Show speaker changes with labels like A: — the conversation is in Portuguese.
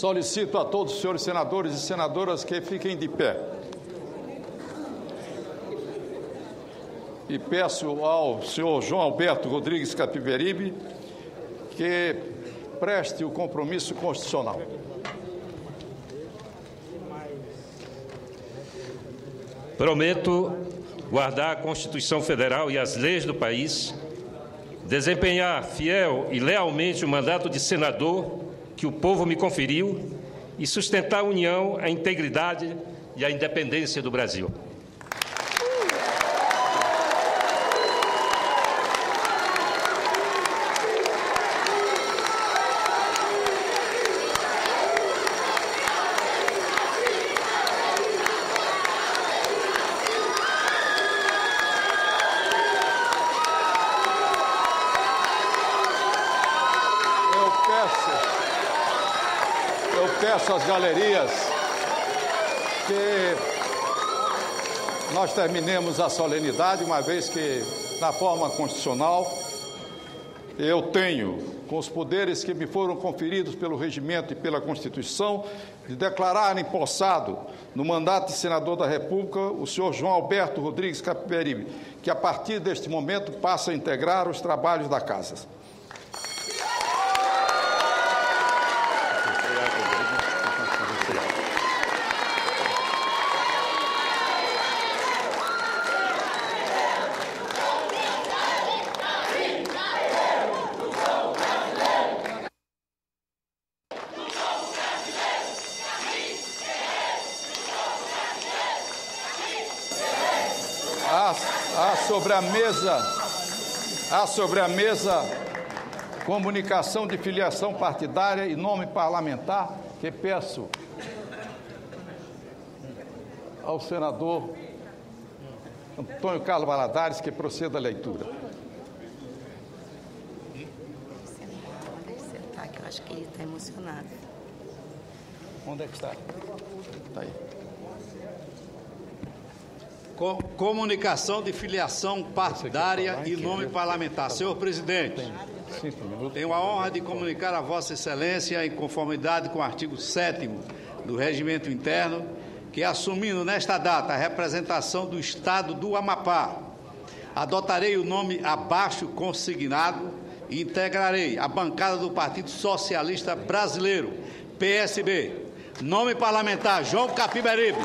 A: Solicito a todos os senhores senadores e senadoras que fiquem de pé. E peço ao senhor João Alberto Rodrigues Capiberibe que preste o compromisso constitucional.
B: Prometo guardar a Constituição Federal e as leis do país, desempenhar fiel e lealmente o mandato de senador que o povo me conferiu e sustentar a união, a integridade e a independência do Brasil.
A: Eu peço, eu peço às galerias que nós terminemos a solenidade, uma vez que, na forma constitucional, eu tenho, com os poderes que me foram conferidos pelo regimento e pela Constituição, de declarar empossado no mandato de senador da República o senhor João Alberto Rodrigues Capiberibe, que a partir deste momento passa a integrar os trabalhos da Casa. Há, há sobre a mesa, há sobre a mesa comunicação de filiação partidária e nome parlamentar, que peço ao senador Antônio Carlos Valadares que proceda a leitura.
C: Acho que ele está emocionado.
A: Onde é que está? Está aí.
D: Co- Comunicação de filiação partidária e nome parlamentar. Senhor presidente, tenho a honra de comunicar a Vossa Excelência, em conformidade com o artigo 7 do Regimento Interno, que assumindo nesta data a representação do Estado do Amapá, adotarei o nome abaixo consignado e integrarei a bancada do Partido Socialista Brasileiro, PSB. Nome parlamentar João Capiberibe.